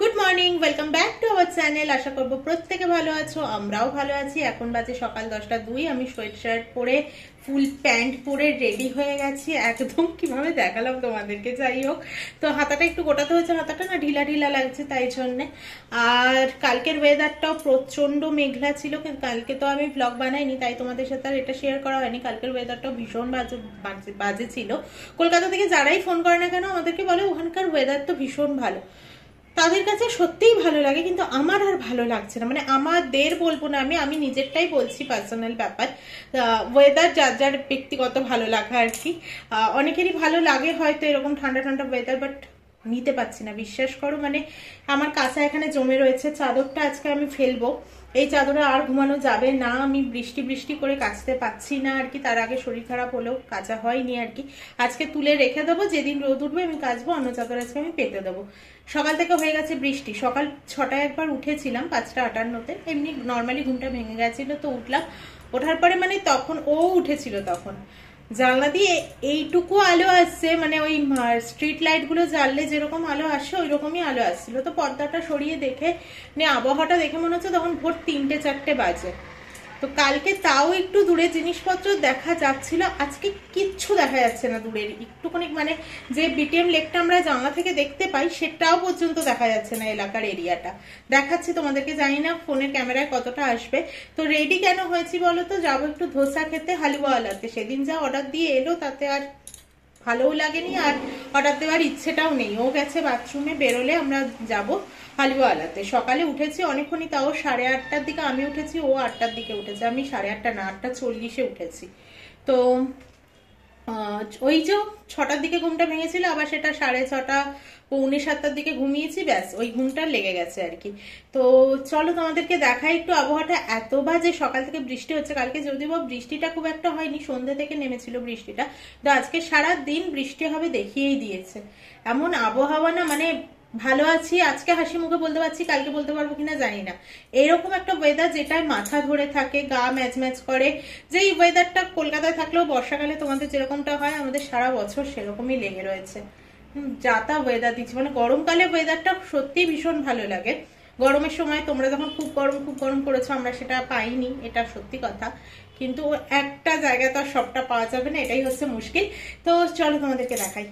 Good morning welcome back to our channel আশা করব প্রত্যেকে ভালো আছো, আমরাও ভালো আছি। এখন বাজে সকাল দশটা দুই, আমি সোয়েট শার্ট পরে ফুল প্যান্ট পরে রেডি হয়ে গেছি। একদম কীভাবে দেখালাম তোমাদেরকে, যাই হোক। তো হাতাটা একটু গোটাতে হয়েছে, হাতাটা না ঢিলা ঢিলা লাগছে তাই জন্যে। আর কালকের ওয়েদারটাও প্রচণ্ড মেঘলা ছিল, কিন্তু কালকে তো আমি ব্লগ বানাইনি, তাই তোমাদের সাথে আর এটা শেয়ার করা হয়নি। কালকের ওয়েদারটাও ভীষণ বাজে বাজে বাজে ছিল। কলকাতা থেকে যারাই ফোন করে না কেন, আমাদেরকে বলে, ওখানকার ওয়েদার তো ভীষণ ভালো। তাদের কাছে সত্যিই ভালো লাগে, কিন্তু আমার আর ভালো লাগছে না। মানে আমাদের বলব না আমি আমি নিজেরটাই বলছি পার্সোনাল ব্যাপার। ওয়েদার যার যার ব্যক্তিগত ভালো লাগা আর কি। অনেকেরই ভালো লাগে হয়তো এরকম ঠান্ডা ঠান্ডা ওয়েদার বাট নিতে পারছি না। বিশ্বাস করো মানে আমার কাঁচা এখানে জমে রয়েছে, চাদরটা আজকে আমি ফেলব। এই চাদরে আর ঘুমানো যাবে না, আমি বৃষ্টি বৃষ্টি করে কাচতে পাচ্ছি না আর কি। তার আগে শরীর খারাপ হলেও কাঁচা হয়নি আর কি। আজকে তুলে রেখে দেবো, যেদিন রোদ উঠবে আমি কাচবো, অন্য চাদর আজকে আমি পেতে দেবো। সকাল থেকে হয়ে গেছে বৃষ্টি। সকাল ছটায় একবার উঠেছিলাম, পাঁচটা আটান্নতে। এমনি নর্মালি ঘুমটা ভেঙে গেছিল তো উঠলাম। ওঠার পরে মানে তখন, ও উঠেছিল তখন। জানলা দিয়ে এইটুকু আলো আসছে মানে ওই স্ট্রিট লাইটগুলো জ্বাললে যেরকম আলো আসে ওই রকমই আলো আসছিল। তো পর্দাটা সরিয়ে দেখে নে আবহাওয়াটা দেখে মনে হচ্ছে তখন ভোর তিনটে, চারটে বাজে। তো কালকে তাও একটু দূরে জিনিসপত্র দেখা যাচ্ছিল। আজকে কিচ্ছু দেখা যাচ্ছে না দূরের। একটুখানি মানে যে বিটিএম লেকটা আমরা জানলা থেকে দেখতে পাই, সেটাও পর্যন্ত দেখা যাচ্ছে না এলাকার এরিয়াটা। দেখাচ্ছি তোমাদেরকে, জানি না ফোনের ক্যামেরায় কতটা আসবে। তো রেডি কেন হয়েছি বলো তো? যাব একটু ধোসা খেতে হালুয়াওয়ালাতে। সেদিন যা অর্ডার দিয়ে এলো, তাতে আর ভালোও লাগেনি আর হঠাৎ দেওয়ার ইচ্ছেটাও নেই। ও গেছে বাথরুমে, বেরোলে আমরা যাব হালুয়ালাতে সকালে উঠেছি অনেকক্ষণই, তাও সাড়ে আটটার দিকে আমি উঠেছি, ও আটটার দিকে উঠেছে। আমি সাড়ে আটটা না, আটটা চল্লিশে উঠেছি। তো ওই যে ছটার দিকে ঘুমটা ভেঙেছিল, আবার সেটা সাড়ে ছটা পৌনে সাতটার দিকে ঘুমিয়েছি, ব্যাস, ওই ঘুমটা লেগে গেছে আর কি। তো চলো তোমাদেরকে দেখাই একটু আবহাওয়াটা এত বাজে সকাল থেকে বৃষ্টি হচ্ছে, কালকে যদি বা বৃষ্টিটা খুব একটা হয়নি সন্ধ্যে থেকে নেমেছিল বৃষ্টিটা তো আজকে সারা দিন বৃষ্টি হবে দেখিয়েই দিয়েছে। এমন আবহাওয়া না মানে ভালো আছি আজকে হাসি মুখে বলতে পারছি কালকে বলতে পারব কিনা জানি না। এরকম একটা ওয়েদার যেটায় মাথা ধরে থাকে গা ম্যাচ ম্যাচ করে যে এই ওয়েদারটা কলকাতায় থাকলেও বর্ষাকালে তোমাদের যেরকমটা হয় আমাদের সারা বছর সেরকমই লেগে রয়েছে। হুম, যা তা ওয়েদার দিচ্ছে। মানে গরমকালে ওয়েদারটা সত্যি ভীষণ ভালো লাগে। গরমের সময় তোমরা যখন খুব গরম খুব গরম করেছ আমরা সেটা পাইনি এটা সত্যি কথা। কিন্তু একটা জায়গায় তো সবটা পাওয়া যাবে না এটাই হচ্ছে মুশকিল। তো চলো তোমাদেরকে দেখাই।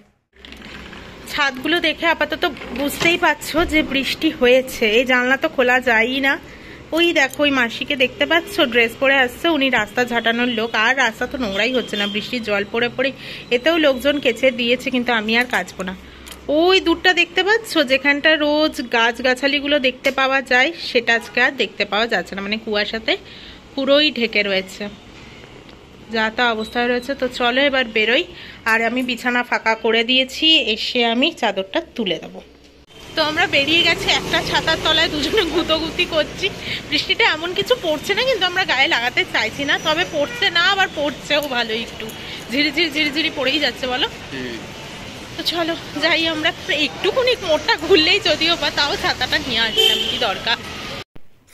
ছাদগুলো দেখে আপাতত বুঝতেই পারছ যে বৃষ্টি হয়েছে। এই জানলা তো খোলা যায়ই না। ওই দেখো, ওই মাসিকে দেখতে পাচ্ছ? ড্রেস পরে আসছে, উনি রাস্তা ঝাঁটানোর লোক। আর রাস্তা তো নোংরাই হচ্ছে না, বৃষ্টির জল পড়ে পড়ে। এতেও লোকজন কেচে দিয়েছে, কিন্তু আমি আর কাচবো না। ওই দূরটা দেখতে পাচ্ছ? যেখানটা রোজ গাছগাছালিগুলো দেখতে পাওয়া যায়, সেটা আজকে আর দেখতে পাওয়া যাচ্ছে না। মানে কুয়াশাতে পুরোই ঢেকে রয়েছে। যা তা অবস্থায় রয়েছে। তো চলো এবার বেরোই। আর আমি বিছানা ফাঁকা করে দিয়েছি। এসে আমি চাদরটা তুলে দেবো। তো আমরা বেরিয়ে গেছি। একটা ছাতার তলায় দুজনে গুতোগুতি করছি। বৃষ্টিটা এমন কিছু পড়ছে না, কিন্তু আমরা গায়ে লাগাতে চাইছি না। তবে পড়ছে না, আবার পড়ছেও ভালো একটু। ঝিরিঝিরি ঝিরিঝিরি পড়েই যাচ্ছে, বলো? তো চলো, যাই আমরা। একটুখানি মোটটা ঘুরলেই যদিও বা তাও ছাতাটা নিয়ে আসলাম, কি দরকার?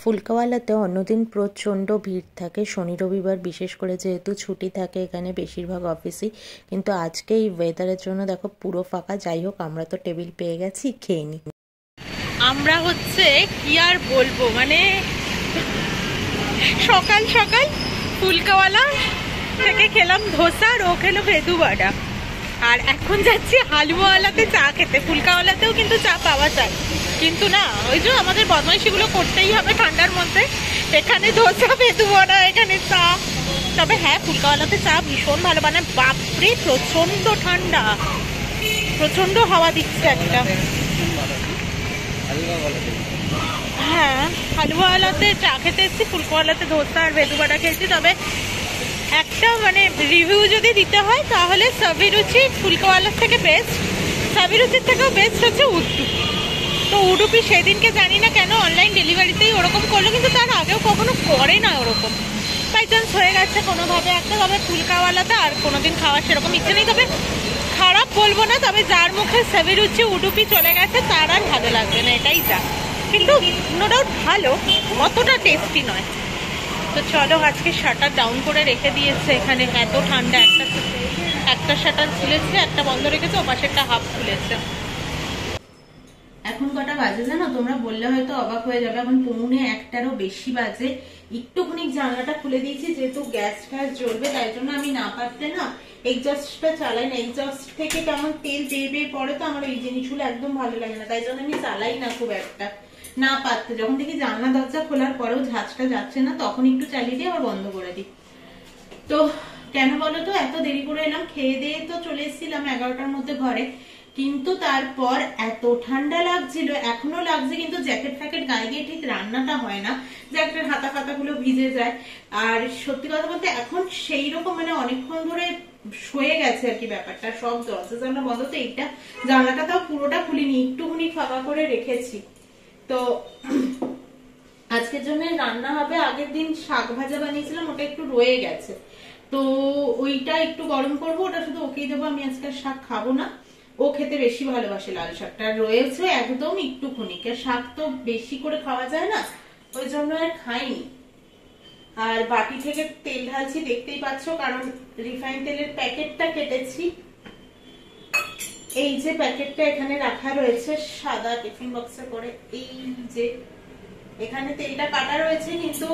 ফুলকাওয়ালাতে অন্যদিন প্রচণ্ড ভিড় থাকে। শনি রবিবার বিশেষ করে যেহেতু ছুটি থাকে এখানে বেশিরভাগ অফিসই কিন্তু আজকে এই ওয়েদারের জন্য দেখো পুরো ফাঁকা। যাই হোক, আমরা তো টেবিল পেয়ে গেছি, খেয়ে নিই আমরা হচ্ছে কি আর বলব? মানে সকাল সকাল ফুলকাওয়ালা থেকে খেলাম ধোসা আর ও খেলো ভেদু আর এখন যাচ্ছি হালুয়াওয়ালাতে চা খেতে। ফুলকাওয়ালাতেও কিন্তু চা পাওয়া যায়। কিন্তু না, ওই যে আমাদের বদমাইশিগুলো করতেই হবে ঠান্ডার মধ্যে। এখানে ধোসা ভেদু বড়া, এখানে চা। তবে হ্যাঁ ফুলকাওয়ালাতে চা ভীষণ ভালো বানায়। বাপরে প্রচণ্ড ঠান্ডা। প্রচণ্ড হাওয়া দিচ্ছে একটা। হ্যাঁ হালুয়াওয়ালাতে চা খেতে এসেছি ফুলকোয়ালাতে ধোসা আর ভেদুবাটা খেয়েছি। তবে একটা মানে রিভিউ যদি দিতে হয়, তাহলে সাবিরুচি ফুলকোয়ালার থেকে বেস্ট সাবিরুচির থেকেও বেস্ট হচ্ছে উডুপি তো উডুপি সেদিনকে জানি না কেন অনলাইন ডেলিভারিতেই ওরকম করল, কিন্তু তার আগেও কখনো করে না ওরকম। বাই চান্স হয়ে গেছে কোনোভাবে একটা, তবে ফুলকাওয়ালাতে আর কোনোদিন খাওয়ার সেরকম ইচ্ছে নেই। তবে খারাপ বলব না, তবে যার মুখে সাবিরুচি উডুপি চলে গেছে, তার আর ভালো লাগবে না, এটাই যা। কিন্তু নো ডাউট ভালো, অতটা টেস্টি নয়। তো চলো, আজকে শাটার ডাউন করে রেখে দিয়েছে এখানে। এত ঠান্ডা, একটা একটা শাটার খুলেছে, একটা বন্ধ রেখেছে ও পাশেরটা হাফ খুলেছে। এখন কটা বাজে জানো? তোমরা বললে হয়তো অবাক হয়ে যাবে, এখন পৌনে একটারও বেশি বাজে। একটুখানি জানলাটা খুলে দিয়েছি, যেহেতু গ্যাস ফ্যাস জ্বলবে, তাই জন্য আমি না পারতে না এক্সস্টটা চালাই না। এক্সস্ট থেকে কেমন তেল বেয়ে বেয়ে পড়ে তো আমার এই জিনিসগুলো একদম ভালো লাগে না, তাই জন্য আমি চালাই না খুব একটা, না পারতে। যখন দেখি জানলা দরজা খোলার পরেও ঝাঁচটা যাচ্ছে না, তখন একটু চালিয়ে দিয়ে আবার বন্ধ করে দিই। তো কেন বলো তো এত দেরি করে এলাম, খেয়ে দিয়ে তো চলে এসেছিলাম এগারোটার মধ্যে ঘরে। কিন্তু তারপর এত ঠান্ডা লাগছিল, এখনও লাগছে, কিন্তু জ্যাকেট ফ্যাকেট গায়ে দিয়ে ঠিক রান্নাটা হয় না। জ্যাকেটের হাতা ফাতা গুলো ভিজে যায়। আর সত্যি কথা বলতে এখন সেই রকম মানে অনেকক্ষণ ধরে শুয়ে গেছে আর কি ব্যাপারটা। সব দরজা জানলা বন্ধ, তো এইটা জানলাটা তাও পুরোটা খুলিনি, একটুখানি ফাঁকা করে রেখেছি। তো আজকের জন্য রান্না হবে, আগের দিন শাক ভাজা বানিয়েছিলাম, ওটা একটু রয়ে গেছে। তো ওইটা একটু গরম করব, ওটা শুধু ওকেই দেবো, আমি আজকে শাক খাব না। ও খেতে বেশি ভালোবাসে লাল শাকটা রয়েছে একদম একটুখানি শাক তো বেশি করে খাওয়া যায় না, ওই জন্য আর খাইনি। আর বাটি থেকে তেল ঢালছি, দেখতেই পাচ্ছ, কারণ রিফাইন তেলের প্যাকেটটা কেটেছি। এই যে প্যাকেটটা এখানে রাখা রয়েছে, সাদা টিফিন বক্সে করে, এই যে এখানে তেলটা কাটা রয়েছে, কিন্তু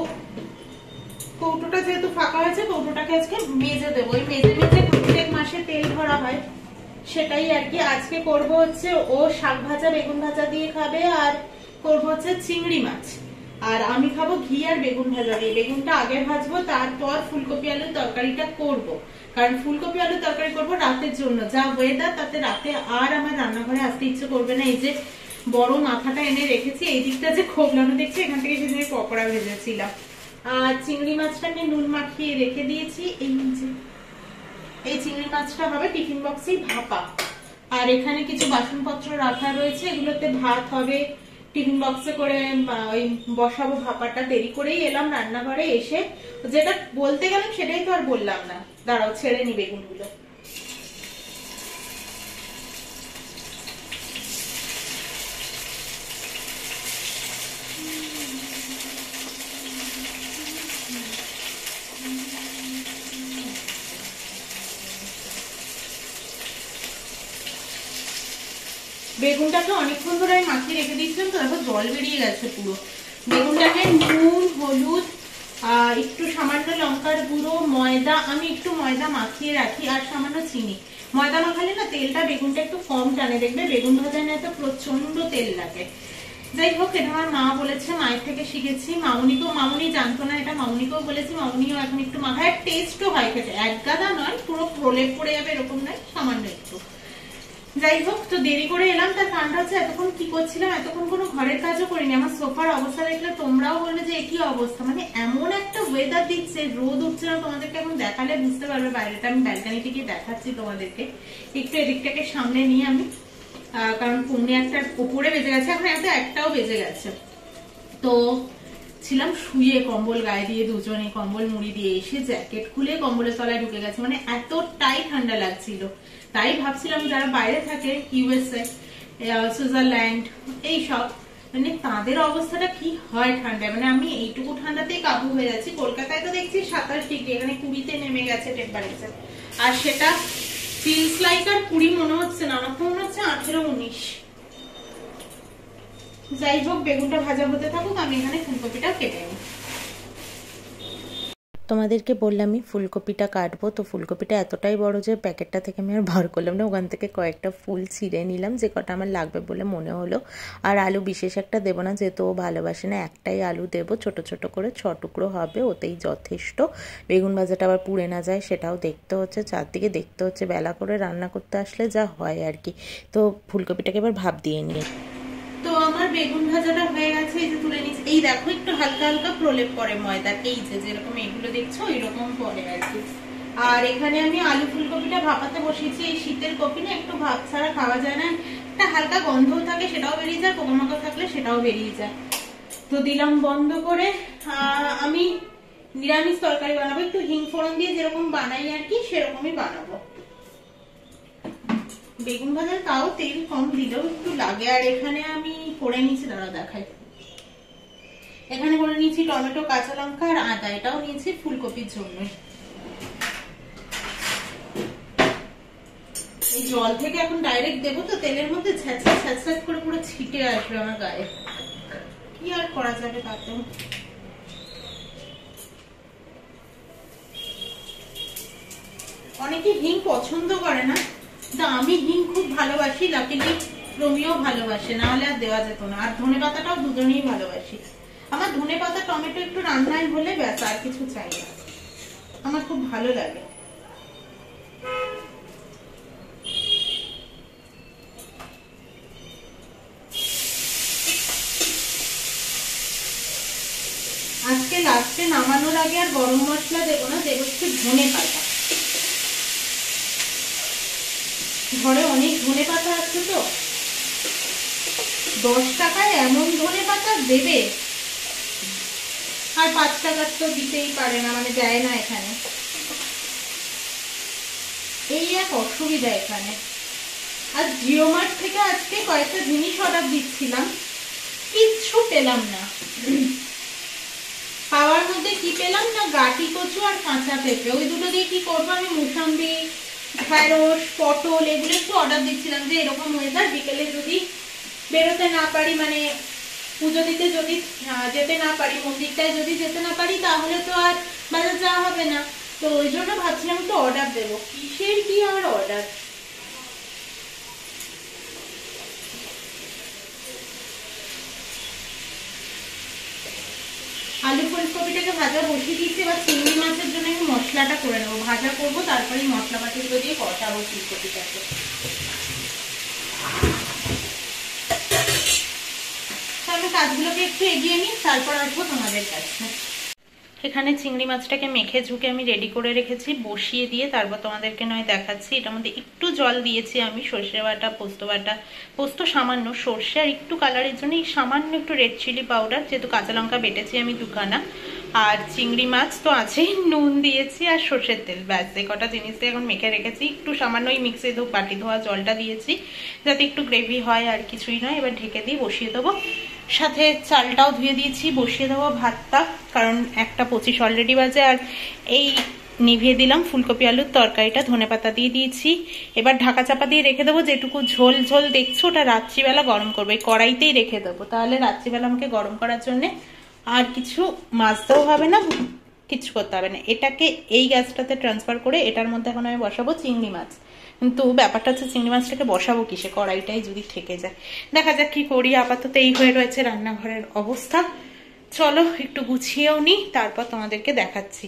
কৌটোটা যেহেতু ফাঁকা হয়েছে, কৌটোটাকে আজকে মেজে দেবো। ওই মেজে মেজে প্রত্যেক মাসে তেল ভরা হয়। সেটাই আর কি। আজকে করব হচ্ছে ও শাক ভাজা, বেগুন ভাজা দিয়ে খাবে, আর করব হচ্ছে চিংড়ি মাছ। আর আমি খাব ঘি আর বেগুন ভাজা দিয়ে। বেগুনটা আগে ভাজবো, তারপর ফুলকপি আলুর তরকারিটা করব। কারণ ফুলকপি আলুর তরকারি করব রাতের জন্য। যা ওয়েদার তাতে রাতে আর আমার রান্নাঘরে আসতে ইচ্ছে করবে না। এই যে বড় মাথাটা এনে রেখেছি, এই দিকটা যে খোবলানো দেখছি, এখান থেকে সেদিন পকোড়া ভেজেছিলাম। চিংড়ি মাছটাকে নুন মাখিয়ে রেখে দিয়েছি, এই যে। এই চিংড়ি মাছটা হবে টিফিন বক্সে ভাপা। আর এখানে কিছু বাসনপত্র রাখা রয়েছে, এগুলোতে ভাত হবে। টিফিন বক্সে করে ওই বসাবো ভাপাটা, দেরি করেই এলাম রান্নাঘরে এসে। যেটা বলতে গেলাম সেটাই তো আর বললাম না। দাঁড়াও, ছেড়ে নি বেগুনগুলো। বেগুনটাকে অনেকক্ষণ ধরে আমি মাখিয়ে রেখে দিয়েছিলাম তো, দেখো জল বেরিয়ে গেছে পুরো। বেগুনটাকে নুন, হলুদ একটু সামান্য লঙ্কার গুঁড়ো, ময়দা, আমি একটু ময়দা মাখিয়ে রাখি আর সামান্য চিনি। ময়দা মাখালে না তেলটা বেগুনটা একটু কম টানে, দেখবে বেগুন ভাজা না তো প্রচণ্ড তেল লাগে। যাই হোক, এটা আমার মা বলেছে, মায়ের থেকে শিখেছি। মামুনিকেও, মামুনি জানতো না এটা, মামুনিকেও বলেছি, মামুনিও এখন একটু মাখায় টেস্টও হয় খেতে। এক গাদা নয়, পুরো প্রলেপ পড়ে যাবে এরকম নয়, সামান্য একটু। যাই হোক, তো দেরি করে এলাম, তার কারণটা হচ্ছে এতক্ষণ কি করছিলাম, এতক্ষণ কোনো ঘরের কাজও করিনি। আমার সোফার অবস্থা দেখলে তোমরাও বলবে যে একই অবস্থা? মানে এমন একটা ওয়েদার দিচ্ছে, রোদ উঠছে না, তোমাদেরকে এখন দেখালে বুঝতে পারবে। বাইরেটা আমি ব্যালকানি থেকে দেখাচ্ছি তোমাদেরকে। একটু এদিকটাকে সামনে নিয়ে আমি কারণ পৌনে একটা উপরে বেজে গেছে, এখন এত একটাও বেজে গেছে। তো ছিলাম শুয়ে, কম্বল গায়ে দিয়ে দুজনে, কম্বল মুড়ি দিয়ে এসে জ্যাকেট খুলে কম্বলের তলায় ঢুকে গেছে। মানে এতটাই ঠান্ডা লাগছিল। তাই ভাবছিলাম যারা বাইরে থাকে ইউএসএ সুইজারল্যান্ড এইসব মানে তাদের অবস্থাটা কি হয় ঠান্ডায়? মানে আমি এইটুকু ঠান্ডাতেই কাবু হয়ে যাচ্ছি। কলকাতায় তো দেখছি সাতাশ ডিগ্রি, এখানে কুড়িতে নেমে গেছে টেম্পারেচার আর সেটা ফিলস লাইক আর কুড়ি মনে হচ্ছে না, আমার মনে হচ্ছে আঠেরো উনিশ। যাই হোক, বেগুনটা ভাজা হতে থাকুক, আমি এখানে ফুলকপিটা কেটে নিই তোমাদেরকে বললামই ফুলকপিটা কাটবো। তো ফুলকপিটা এতটাই বড় যে প্যাকেটটা থেকে আমি আর বার করলাম না। ওখান থেকে কয়েকটা ফুল ছিঁড়ে নিলাম, যে কটা আমার লাগবে বলে মনে হলো। আর আলু বিশেষ একটা দেবো না, যেহেতু ও ভালোবাসে না, একটাই আলু দেবো। ছোট ছোট করে ছ টুকরো হবে, ওতেই যথেষ্ট। বেগুন ভাজাটা আবার পুড়ে না যায়, সেটাও দেখতে হচ্ছে। চারদিকে দেখতে হচ্ছে, বেলা করে রান্না করতে আসলে যা হয় আর কি। তো ফুলকপিটাকে এবার ভাব দিয়ে নিয়ে বেগুন ভাজাটা হয়ে গেছে, এই যে তুলে নিচ্ছি এই দেখো, একটু হালকা হালকা প্রলেপ পরে ময়দা এই যে, যেরকম এগুলো দেখছ রকম পরে আর আর এখানে আমি আলু ফুলকপিটা ভাপাতে বসিয়েছি। এই শীতের কপি না, একটু ভাত ছাড়া খাওয়া যায় না। একটা হালকা গন্ধও থাকে, সেটাও বেরিয়ে যায়, পোকামাকড় থাকলে সেটাও বেরিয়ে যায়। তো দিলাম বন্ধ করে। আমি নিরামিষ তরকারি বানাবো, একটু হিং ফোড়ন দিয়ে যেরকম বানাই আর কি, সেরকমই বানাবো। বেগুন ভাজার তাও তেল কম দিলেও একটু লাগে। আর এখানে আমি করে নিয়েছি দাঁড়া দেখাই। এখানে করে নিয়েছি টমেটো, কাঁচা লঙ্কা আর আদা। এটাও নিয়েছি ফুলকপির জন্য। এই জল থেকে এখন ডাইরেক্ট দেবো তো, তেলের মধ্যে ছ্যাঁচা ছ্যাঁচা করে পুরো ছিটে আসবে আমার গায়ে। কি আর করা যাবে তাতেও অনেকে হিং পছন্দ করে না। আমি হিং খুব ভালোবাসি লাকিলি রোমিও ভালোবাসে না হলে আর দেওয়া যেত না। আর ধনে পাতাটাও দুজনেই ভালোবাসি। আমার ধনে পাতা, টমেটো একটু রান্নায় হলে ব্যাস, আর কিছু চাই না। আমার খুব ভালো লাগে। আজকে লাস্টে নামানোর আগে আর গরম মশলা দেবো না, দেবো একটু ধনে পাতা। ঘরে অনেক ধনে পাতা আছে তো। দশ টাকায় এমন ধনে পাতা দেবে। আর পাঁচ টাকার তো দিতেই পারে না মানে দেয় না এখানে। এই এক অসুবিধা এখানে। আর জিও মার্ট থেকে আজকে কয়েকটা জিনিস অর্ডার দিচ্ছিলাম। কিচ্ছু পেলাম না। পাওয়ার মধ্যে কি পেলাম না? গাটি কচু আর কাঁচা পেঁপে। ওই দুটো দিয়ে কি করব? আমি মুসাম্বি ঢ্যাঁড়স, পটল, এগুলো একটু অর্ডার দিচ্ছিলাম যে এরকম ওয়েদার বিকেলে যদি বেরোতে না পারি মানে পুজো দিতে যদি যেতে না পারি, মন্দিরটায় যদি যেতে না পারি, তাহলে তো আর বাজার যাওয়া হবে না। তো ওই জন্য ভাবছিলাম একটু অর্ডার দেবো। কিসের কি আর অর্ডার আলু ফুলকপিটাকে ভাজা বসিয়ে দিয়েছি, এবার চিংড়ি মাছের জন্য আমি মশলাটা করে নেব। ভাজা করব, তারপরে মশলা পাতিগুলো দিয়ে কষাবো ফুলকপিটাকে আমি কাজগুলোকে একটু এগিয়ে নিই, তারপর আসব তোমাদের কাছে। এখানে চিংড়ি মাছটাকে মেখে ঝুঁকে আমি রেডি করে রেখেছি, বসিয়ে দিয়ে তারপর তোমাদেরকে নয় দেখাচ্ছি। এটার মধ্যে একটু জল দিয়েছি আমি, সর্ষে বাটা, পোস্ত বাটা, পোস্ত সামান্য, সর্ষে আর একটু কালারের জন্য সামান্য একটু রেড চিলি পাউডার যেহেতু কাঁচা লঙ্কা বেটেছি আমি দুখানা। আর চিংড়ি মাছ তো আছেই নুন দিয়েছি আর সর্ষের তেল। ব্যাস, এই কটা জিনিস দিয়ে এখন মেখে রেখেছি। একটু সামান্য ওই মিক্সে ধো বাটি ধোয়া জলটা দিয়েছি, যাতে একটু গ্রেভি হয় আর কিছুই নয়। এবার ঢেকে দিয়ে বসিয়ে দেবো। সাথে চালটাও ধুয়ে দিয়েছি, বসিয়ে দেবো ভাতটা, কারণ একটা পঁচিশ অলরেডি বাজে। আর এই নিভিয়ে দিলাম ফুলকপি আলুর তরকারিটা, ধনে পাতা দিয়ে দিয়েছি। এবার ঢাকা চাপা দিয়ে রেখে দেবো যেটুকু ঝোল ঝোল দেখছ, ওটা রাত্রিবেলা গরম করব। এই কড়াইতেই রেখে দেবো। তাহলে রাত্রিবেলা আমাকে গরম করার জন্যে আর কিছু মাজতেও হবে না, কিছু করতে হবে না। এটাকে এই গ্যাসটাতে ট্রান্সফার করে এটার মধ্যে এখন আমি বসাবো চিংড়ি মাছ। কিন্তু ব্যাপারটা হচ্ছে চিংড়ি মাছটাকে বসাবো কিসে? কড়াইটাই যদি থেকে যায়। দেখা যাক কি করি, আপাতত এই হয়ে রয়েছে রান্নাঘরের অবস্থা। চলো একটু গুছিয়েও নিই তারপর তোমাদেরকে দেখাচ্ছি।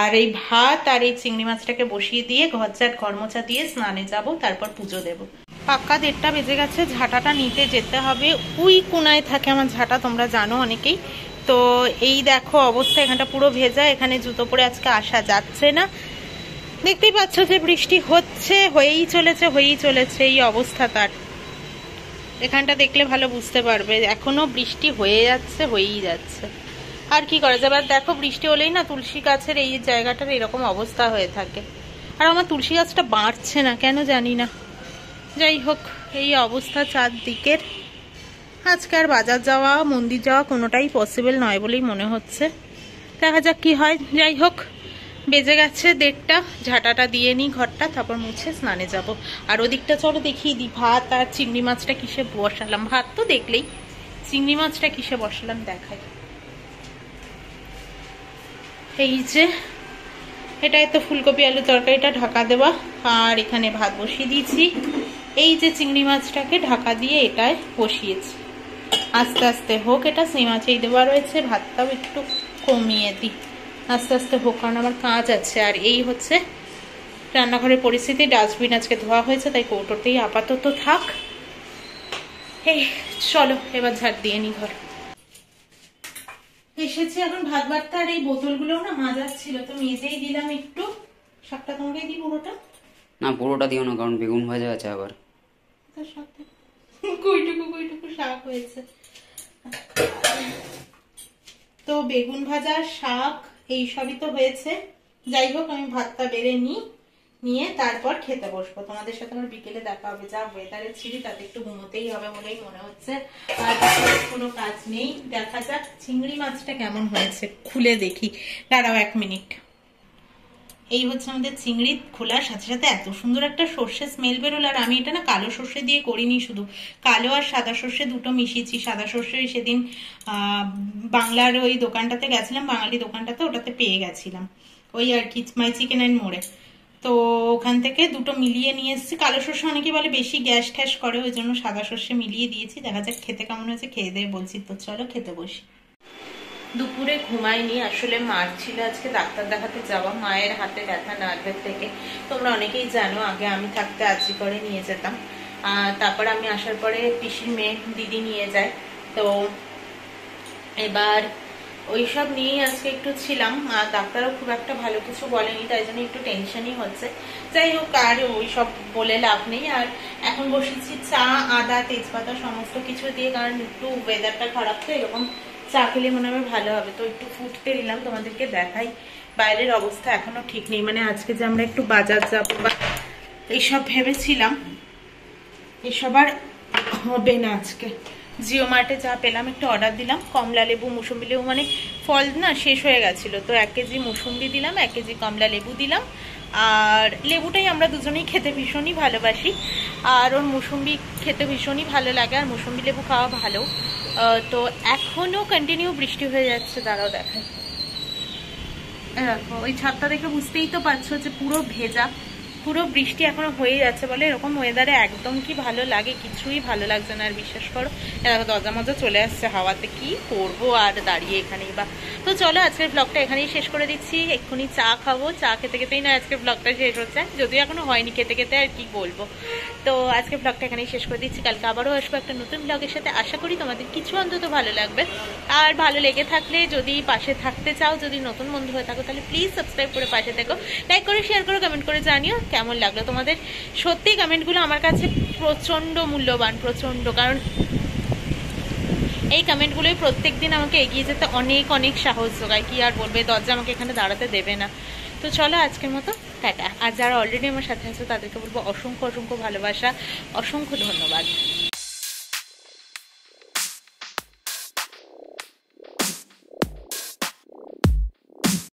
আর এই ভাত আর এই চিংড়ি মাছটাকে বসিয়ে দিয়ে ঘরজাট ঘরমোচা দিয়ে স্নানে যাব, তারপর পুজো দেব। পাক্কা দেড়টা বেজে গেছে, ঝাঁটাটা নিতে যেতে হবে। ওই কোনায় থাকে আমার ঝাঁটা, তোমরা জানো অনেকেই। তো এই দেখো অবস্থা, এখানটা পুরো ভেজা, এখানে জুতো পরে আজকে আসা যাচ্ছে না। দেখতেই পাচ্ছ যে বৃষ্টি হচ্ছে, হয়েই চলেছে হয়েই চলেছে, এই অবস্থা তার। এখানটা দেখলে ভালো বুঝতে পারবে, এখনও বৃষ্টি হয়ে যাচ্ছে, হয়েই যাচ্ছে। আর কি করা যাবে? দেখো, বৃষ্টি হলেই না তুলসী গাছের এই জায়গাটার এরকম অবস্থা হয়ে থাকে। আর আমার তুলসী গাছটা বাড়ছে না, কেন জানি না। যাই হোক, এই অবস্থা চারদিকের। আজকে আর বাজার যাওয়া, মন্দির যাওয়া কোনোটাই পসিবল নয় বলেই মনে হচ্ছে। দেখা যাক কি হয়। যাই হোক, বেজে গেছে দেড়টা, ঝাঁটাটা দিয়ে নিই ঘরটা, তারপর মুছে স্নানে যাব। আর ওদিকটা চলো দেখিয়ে দিই ভাত আর চিংড়ি মাছটা কিসে বসালাম? ভাত তো দেখলেই। চিংড়ি মাছটা কিসে বসালাম দেখাই। এই যে, এটাই তো ফুলকপি আলু তরকারিটা ঢাকা দেওয়া। আর এখানে ভাত বসিয়ে দিয়েছি। এই যে চিংড়ি মাছটাকে ঢাকা দিয়ে এটায় বসিয়েছি। আস্তে আস্তে হোক এটা সেই মাছেই দেওয়া রয়েছে ভাতটাও একটু কমিয়ে দিই আস্তে আস্তে হোক কারণ আমার কাজ আছে। আর এই হচ্ছে রান্নাঘরের পরিস্থিতি ডাস্টবিন আজকে ধোয়া হয়েছে তাই কৌটোতেই আপাতত থাক। এই চলো এবার ঝাড় দিয়ে নি ঘর। এসেছে এখন ভাত বাড়তে আর এই বোতলগুলো না মাজাচ্ছিল তো মেজেই দিলাম একটু। শাকটা তোমাকে দিই পুরোটা? না পুরোটা দিও না কারণ বেগুন ভাজা আছে আবার। তার সাথে কুইটুকু কুইটুকু শাক হয়েছে। তো বেগুন ভাজা, শাক, এই সবই তো হয়েছে। যাই হোক, আমি ভাতটা বেড়ে নিই নিয়ে তারপর খেতে বসবো। তোমাদের সাথে আমার বিকেলে দেখা হবে, যা ওয়েদারে ছিলি তাতে একটু ঘুমোতেই হবে বলেই মনে হচ্ছে। আর কোনো কাজ নেই। দেখা যাক, চিংড়ি মাছটা কেমন হয়েছে। খুলে দেখি। দাঁড়াও এক মিনিট। এই হচ্ছে আমাদের চিংড়ি খোলার সাথে সাথে এত সুন্দর একটা সর্ষে স্মেল বেরোলো, আর আমি এটা না কালো সর্ষে দিয়ে করিনি শুধু। কালো আর সাদা সর্ষে দুটো মিশিয়েছি। সাদা সর্ষে সেদিন বাংলার ওই দোকানটাতে গেছিলাম, বাঙালি দোকানটাতে, ওটাতে পেয়ে গেছিলাম। ওই আর কি মাই চিকেন অ্যান্ড মোড়ে তো ওখান থেকে দুটো মিলিয়ে নিয়ে এসেছি। কালো সর্ষে অনেকে বলে বেশি গ্যাস ট্যাস করে, ওই জন্য সাদা সর্ষে মিলিয়ে দিয়েছি। দেখা যাক খেতে কেমন হয়েছে, খেয়ে দিয়ে বলছি। তো চলো খেতে বসি। দুপুরে ঘুমাইনি আসলে মার ছিল আজকে, ডাক্তার দেখাতে যাওয়া। মায়ের হাতে ব্যথা নার্ভের থেকে। তোমরা অনেকেই জানো, আগে আমি থাকতে আজি করে নিয়ে যেতাম। তারপর আমি আসার পরে পিসির মেয়ে দিদি নিয়ে যায়। তো এবার ওইসব নিয়েই আজকে একটু ছিলাম। আর ডাক্তারও খুব একটা ভালো কিছু বলেনি, তাই জন্য একটু টেনশনই হচ্ছে। যাই হোক, আর ওইসব বলে লাভ নেই। আর এখন বসেছি চা, আদা, তেজপাতা সমস্ত কিছু দিয়ে, কারণ একটু ওয়েদারটা খারাপ তো, এরকম চা খেলে মনে হবে ভালো হবে। তো একটু ফুটতে দিলাম তোমাদেরকে দেখাই। বাইরের অবস্থা এখনও ঠিক নেই। মানে আজকে যে আমরা একটু বাজার যাব বা এইসব ভেবেছিলাম এসব আর হবে না আজকে। জিও মার্টে যা পেলাম, একটু অর্ডার দিলাম। কমলা লেবু, মুসম্বি লেবু মানে ফল না শেষ হয়ে গেছিল। তো এক কেজি মুসম্বি দিলাম, এক কেজি কমলা লেবু দিলাম। আর লেবুটাই আমরা দুজনেই খেতে ভীষণই ভালোবাসি। আর ওর মুসম্বি খেতে ভীষণই ভালো লাগে, আর মুসম্বি লেবু খাওয়া ভালো। তো এখনও কন্টিনিউ বৃষ্টি হয়ে যাচ্ছে, দাঁড়াও দেখায় দেখো, ওই ছাদটা দেখে বুঝতেই তো পারছ যে পুরো ভেজা। পুরো বৃষ্টি এখনও হয়ে যাচ্ছে বলে এরকম ওয়েদারে একদম কি ভালো লাগে? কিছুই ভালো লাগছে না। আর বিশ্বাস করো দরজা মজা চলে আসছে। হাওয়াতে কি করব আর দাঁড়িয়ে এখানেই বা। তো চলো, আজকের ব্লগটা এখানেই শেষ করে দিচ্ছি। এক্ষুনি চা খাব। চা খেতে খেতেই না আজকের ব্লগটা শেষ হচ্ছে। যদিও এখনও হয়নি খেতে খেতে, আর কি বলব। তো আজকে ব্লগটা এখানেই শেষ করে দিচ্ছি। কালকে আবারও আসব একটা নতুন ব্লগের সাথে। আশা করি তোমাদের কিছু অন্তত ভালো লাগবে। আর ভালো লেগে থাকলে, যদি পাশে থাকতে চাও, যদি নতুন বন্ধু হয়ে থাকো, তাহলে প্লিজ সাবস্ক্রাইব করে পাশে থেকো। লাইক করে শেয়ার করো কমেন্ট করে জানিও। কেমন লাগল? তোমাদের সত্যি কমেন্টগুলো আমার কাছে প্রচণ্ড মূল্যবান, প্রচণ্ড। কারণ এই কমেন্টগুলোই প্রত্যেক দিন আমাকে এগিয়ে যেতে অনেক অনেক সাহস যোগায়। কি আর বলবে? দরজা আমাকে এখানে দাঁড়াতে দেবে না। তো চলো আজকের মতো টাটা। আর যারা অলরেডি আমার সাথে আছে, তাদেরকে বলব অসংখ্য অসংখ্য ভালোবাসা, অসংখ্য ধন্যবাদ।